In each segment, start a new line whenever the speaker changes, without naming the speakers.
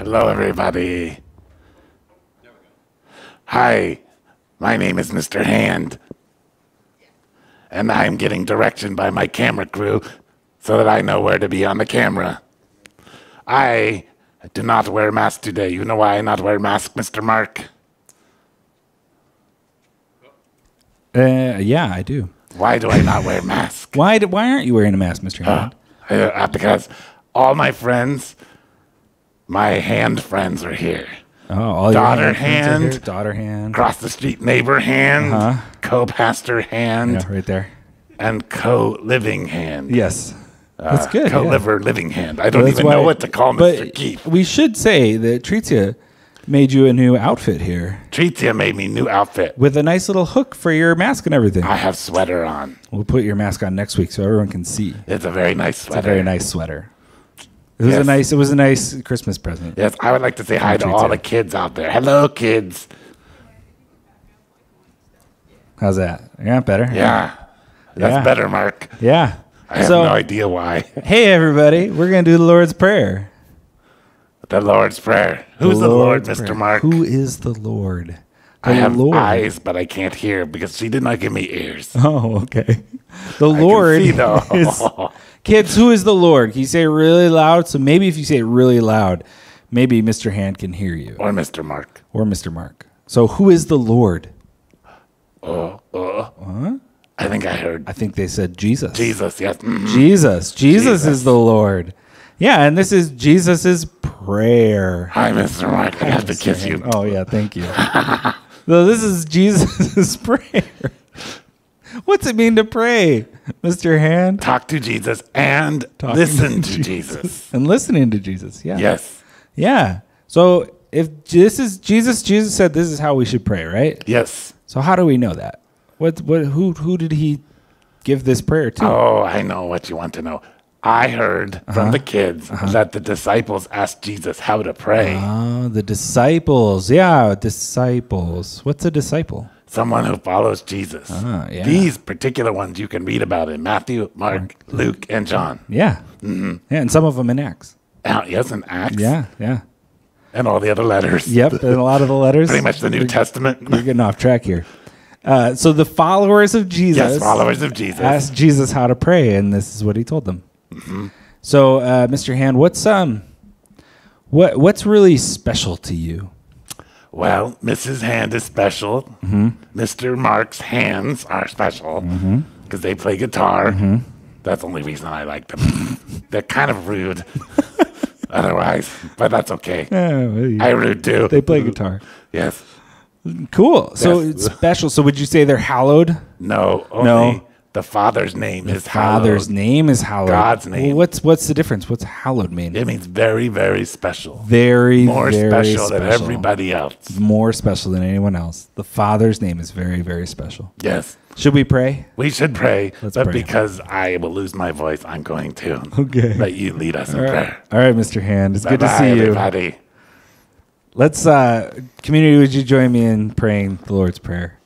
Hello, everybody. Hi, my name is Mr. Hand. And I'm getting direction by my camera crew so that I know where to be on the camera. I do not wear mask today. You know why I not wear mask, Mr. Mark?
Uh, yeah, I do.
Why do I not wear mask?
Why? Do, why aren't you wearing a mask, Mister Hand?
Uh, because all my friends, my hand friends are here.
oh, all your
daughter
here?
hand.
daughter hand.
cross the street neighbor hand,
Uh-huh.
co-pastor hand,
Yeah, right there.
and co-living hand.
Yes, that's
Uh,
good.
Co-liver living hand. I don't
That's
even know what to call Mr. Keith.
We should say that Tritia made you a new outfit here
Tritia made me new outfit.
with a nice little hook for your mask and everything.
I have sweater on.
We'll put your mask on next week so everyone can see.
It's a very nice
It's
sweater.
a very nice sweater. It was a nice. It was a nice Christmas present.
Yes, I would like to say hi to all the kids out there. Hello, kids.
How's that? Yeah, better.
Yeah, that's
Yeah.
better, Mark.
Yeah.
I have
so,
no idea why.
hey everybody, we're gonna do the Lord's Prayer.
The Lord's Prayer. Who's the, Lord,
Lord's
Mr. Mark?
Who is the Lord? The
I have
Lord.
eyes, but I can't hear because she did not give me ears.
Oh, okay. The
I
Lord is kids. Who is the Lord? Can you say it really loud? So maybe if you say it really loud, maybe Mr. Hand can hear you
or Mr. Mark.
or Mr. Mark. So who is the Lord?
Oh, oh. I think I heard
I think they said Jesus.
Jesus. Yes. mhm.
Jesus. Jesus,
Jesus.
is the Lord. Yeah, and this is Jesus's prayer.
Hi, Mr. Mark. I have to kiss you.
Oh yeah, thank you. so this is Jesus' prayer. What's it mean to pray, Mr. Hand?
Talk to Jesus and
Talking
listen
to
to Jesus.
And listening to Jesus. Yeah.
Yes.
Yeah. So if this is Jesus, Jesus said this is how we should pray, right?
Yes.
So how do we know that? What what who who did he give this prayer to?
Oh, I know what you want to know. I heard
Uh-huh.
from the kids that the disciples asked Jesus how to pray.
Oh, the disciples. Yeah, disciples. What's a disciple?
Someone who follows Jesus.
Ah, yeah.
These particular ones you can read about in Matthew, Mark, Luke, and John.
Yeah. Yeah, and some of them in Acts.
Uh, yes, and Acts.
Yeah, yeah.
And all the other letters.
Yep, and a lot of the letters.
Pretty much the New Testament.
You're getting off track here. Uh, so the followers of Jesus,
yes, followers of Jesus.
asked Jesus how to pray, and this is what he told them. So, uh, Mr. Hand, what's um, what what's really special to you?
Well, Mrs. Hand is special.
Mm-hmm.
Mr. Mark's hands are special because they play guitar.
Mm-hmm.
That's the only reason I like them. They're kind of rude otherwise, but that's okay. I rude too.
they play guitar.
Yes.
Cool. So
Yes.
it's special. So would you say they're hallowed?
No, only
No.
The Father's name is
Father's
hallowed.
name is hallowed.
God's
Well,
name.
what's what's the difference? What's hallowed mean?
It means very, very special.
very
More
very
special, than everybody else.
More special than anyone else. The Father's name is very very special.
Yes.
Should we pray?
We should pray,
Let's
but
pray.
because I will lose my voice, I'm going to
Okay.
let you lead us in
All right,
prayer.
All right Mr. Hand. It's good to see you.
everybody.
Let's uh community would you join me in praying the Lord's prayer?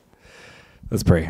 Let's pray.